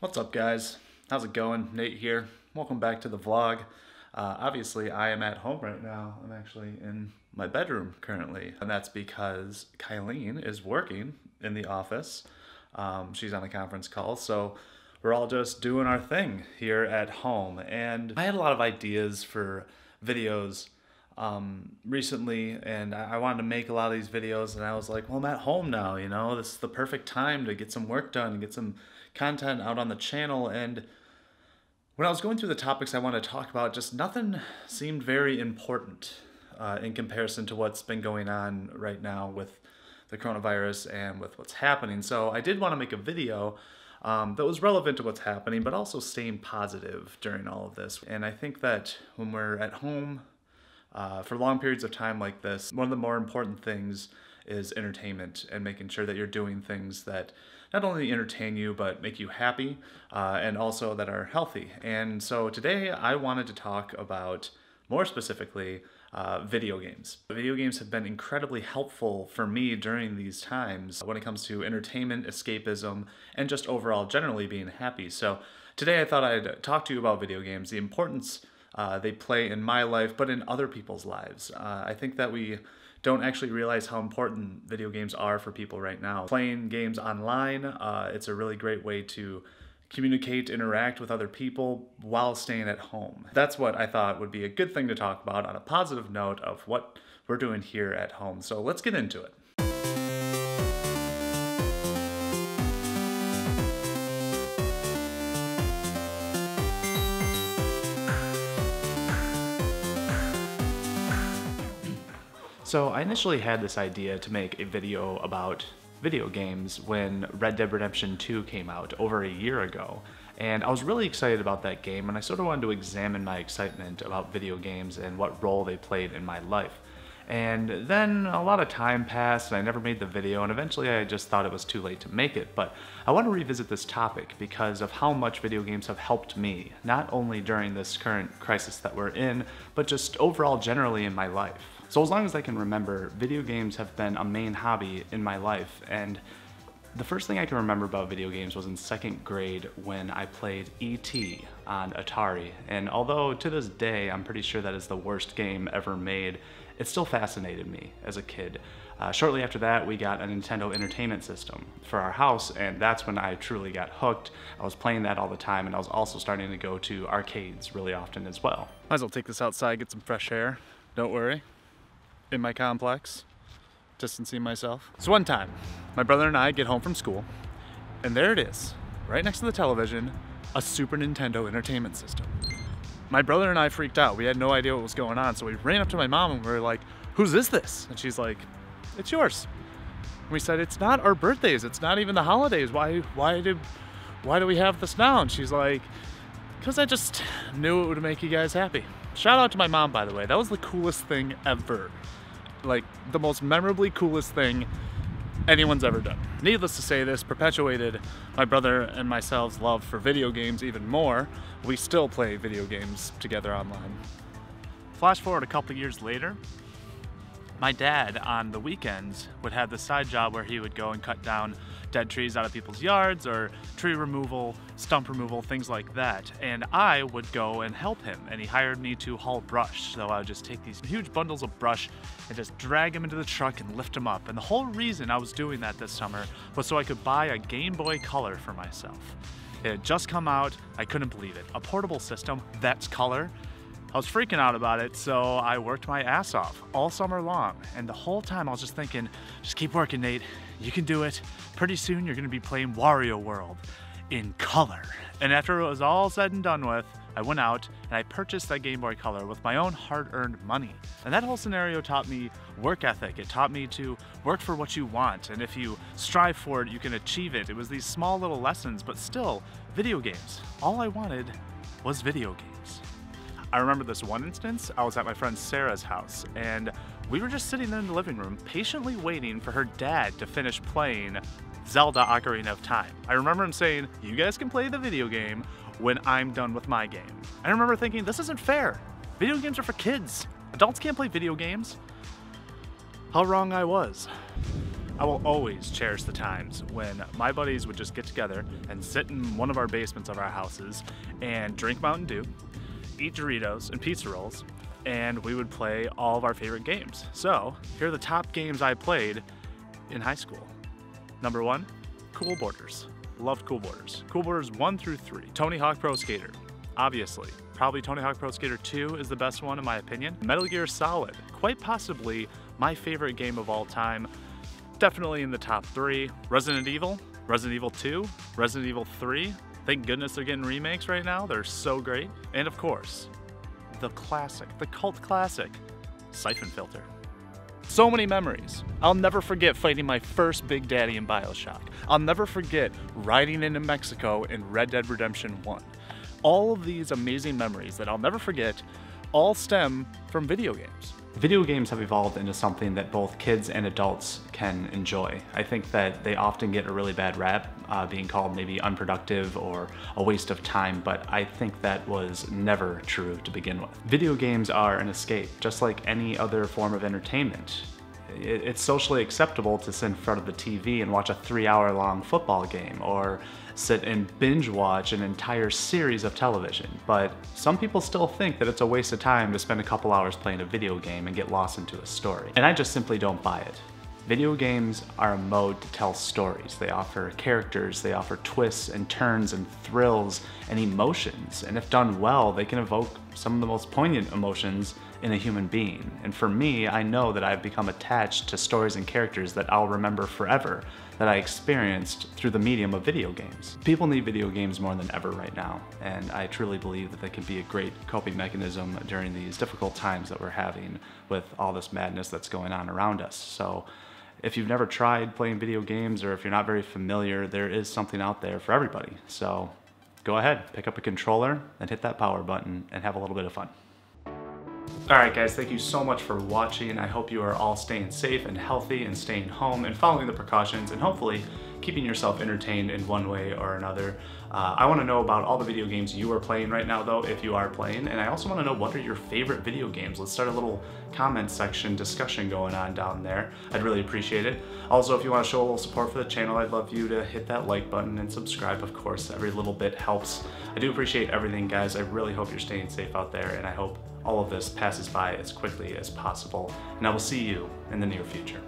What's up guys? How's it going? Nate here. Welcome back to the vlog. Uh, obviously I am at home right now. I'm actually in my bedroom currently and that's because Kylene is working in the office. Um, she's on a conference call so we're all just doing our thing here at home and I had a lot of ideas for videos um, recently and I wanted to make a lot of these videos and I was like, well, I'm at home now, you know, this is the perfect time to get some work done and get some content out on the channel. And when I was going through the topics I want to talk about, just nothing seemed very important uh, in comparison to what's been going on right now with the coronavirus and with what's happening. So I did want to make a video um, that was relevant to what's happening, but also staying positive during all of this. And I think that when we're at home uh, for long periods of time like this, one of the more important things is entertainment and making sure that you're doing things that not only entertain you but make you happy uh, and also that are healthy. And so today I wanted to talk about more specifically uh, video games. Video games have been incredibly helpful for me during these times when it comes to entertainment, escapism, and just overall generally being happy. So today I thought I'd talk to you about video games, the importance uh, they play in my life, but in other people's lives. Uh, I think that we don't actually realize how important video games are for people right now. Playing games online, uh, it's a really great way to communicate, interact with other people while staying at home. That's what I thought would be a good thing to talk about on a positive note of what we're doing here at home. So let's get into it. So I initially had this idea to make a video about video games when Red Dead Redemption 2 came out over a year ago. And I was really excited about that game and I sort of wanted to examine my excitement about video games and what role they played in my life. And then a lot of time passed and I never made the video and eventually I just thought it was too late to make it. But I want to revisit this topic because of how much video games have helped me, not only during this current crisis that we're in, but just overall generally in my life. So as long as I can remember, video games have been a main hobby in my life and the first thing I can remember about video games was in second grade when I played E.T. on Atari. And although to this day I'm pretty sure that is the worst game ever made, it still fascinated me as a kid. Uh, shortly after that, we got a Nintendo Entertainment System for our house, and that's when I truly got hooked. I was playing that all the time, and I was also starting to go to arcades really often as well. Might as well take this outside, get some fresh air. Don't worry in my complex, distancing myself. So one time, my brother and I get home from school, and there it is, right next to the television, a Super Nintendo Entertainment System. My brother and I freaked out. We had no idea what was going on, so we ran up to my mom and we were like, whose is this? And she's like, it's yours. And we said, it's not our birthdays. It's not even the holidays. Why, why did, why do we have this now? And she's like, because I just knew it would make you guys happy. Shout out to my mom, by the way. That was the coolest thing ever like the most memorably coolest thing anyone's ever done. Needless to say, this perpetuated my brother and myself's love for video games even more. We still play video games together online. Flash forward a couple years later, my dad on the weekends would have the side job where he would go and cut down dead trees out of people's yards or tree removal, stump removal, things like that. And I would go and help him. And he hired me to haul brush. So I would just take these huge bundles of brush and just drag them into the truck and lift them up. And the whole reason I was doing that this summer was so I could buy a Game Boy Color for myself. It had just come out. I couldn't believe it. A portable system that's color. I was freaking out about it, so I worked my ass off all summer long. And the whole time I was just thinking, just keep working, Nate. You can do it. Pretty soon you're gonna be playing Wario World in color. And after it was all said and done with, I went out and I purchased that Game Boy Color with my own hard-earned money. And that whole scenario taught me work ethic. It taught me to work for what you want, and if you strive for it, you can achieve it. It was these small little lessons, but still, video games. All I wanted was video games. I remember this one instance, I was at my friend Sarah's house, and we were just sitting in the living room, patiently waiting for her dad to finish playing Zelda Ocarina of Time. I remember him saying, you guys can play the video game when I'm done with my game. I remember thinking, this isn't fair. Video games are for kids. Adults can't play video games. How wrong I was. I will always cherish the times when my buddies would just get together and sit in one of our basements of our houses and drink Mountain Dew, eat Doritos and pizza rolls, and we would play all of our favorite games. So, here are the top games I played in high school. Number one, Cool Boarders. Loved Cool Boarders. Cool Boarders 1 through 3. Tony Hawk Pro Skater. Obviously. Probably Tony Hawk Pro Skater 2 is the best one in my opinion. Metal Gear Solid. Quite possibly my favorite game of all time definitely in the top three. Resident Evil, Resident Evil 2, Resident Evil 3. Thank goodness they're getting remakes right now. They're so great. And of course, the classic, the cult classic, Syphon Filter. So many memories. I'll never forget fighting my first Big Daddy in Bioshock. I'll never forget riding into Mexico in Red Dead Redemption 1. All of these amazing memories that I'll never forget all stem from video games. Video games have evolved into something that both kids and adults can enjoy. I think that they often get a really bad rap, uh, being called maybe unproductive or a waste of time, but I think that was never true to begin with. Video games are an escape, just like any other form of entertainment it's socially acceptable to sit in front of the TV and watch a three hour long football game or sit and binge watch an entire series of television. But some people still think that it's a waste of time to spend a couple hours playing a video game and get lost into a story. And I just simply don't buy it. Video games are a mode to tell stories. They offer characters, they offer twists and turns and thrills and emotions. And if done well, they can evoke some of the most poignant emotions in a human being. And for me, I know that I've become attached to stories and characters that I'll remember forever that I experienced through the medium of video games. People need video games more than ever right now, and I truly believe that they can be a great coping mechanism during these difficult times that we're having with all this madness that's going on around us. So if you've never tried playing video games or if you're not very familiar, there is something out there for everybody. So go ahead, pick up a controller and hit that power button and have a little bit of fun. Alright guys, thank you so much for watching. I hope you are all staying safe and healthy and staying home and following the precautions and hopefully keeping yourself entertained in one way or another. Uh, I want to know about all the video games you are playing right now though, if you are playing, and I also want to know what are your favorite video games. Let's start a little comment section discussion going on down there. I'd really appreciate it. Also, if you want to show a little support for the channel, I'd love you to hit that like button and subscribe. Of course, every little bit helps. I do appreciate everything, guys. I really hope you're staying safe out there, and I hope all of this passes by as quickly as possible. And I will see you in the near future.